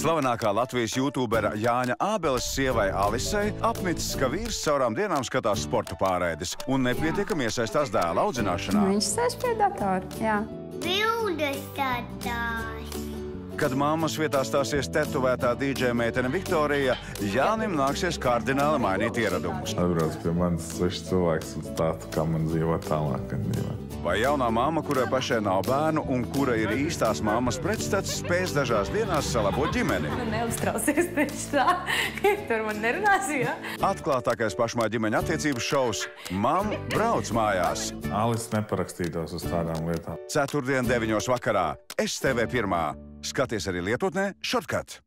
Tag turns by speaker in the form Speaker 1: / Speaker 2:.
Speaker 1: Slavenākā Latvijas youtubera Jāņa Ābeles sievai Alisei apnicis, ka vīrs caurām dienām skatās sporta pārēdes un nepietiekami iesaistās dēla audzināšanā.
Speaker 2: Viņš sēž pie datora. Jā.
Speaker 3: Bildes tādās.
Speaker 1: Kad mammas vietā stāsies tetovētā dīdžeja meitene Viktorija, Jānim nāksies kardināli mainīt ieradumus.
Speaker 4: Atbrauc pie manis svešs cilvēks un stāsta, kā man dzīvot tālāk.
Speaker 1: Vai jaunā mamma, kurai pašai nav bērnu un kura ir īstās mammas pretstats, spēs dažās dienās salabot ģimeni?
Speaker 5: Neuztraucies pēc tā, ka tur man nerunās, jā.
Speaker 1: Atklātākais pašmā ģimeņa attiecības šovs Mamma brauc mājās.
Speaker 4: Alis neparakstītos uz tādām lietām.
Speaker 1: Ceturtdien, 9. vakarā. Es TV pirmā. Skaties arī lietotnē, šurkat!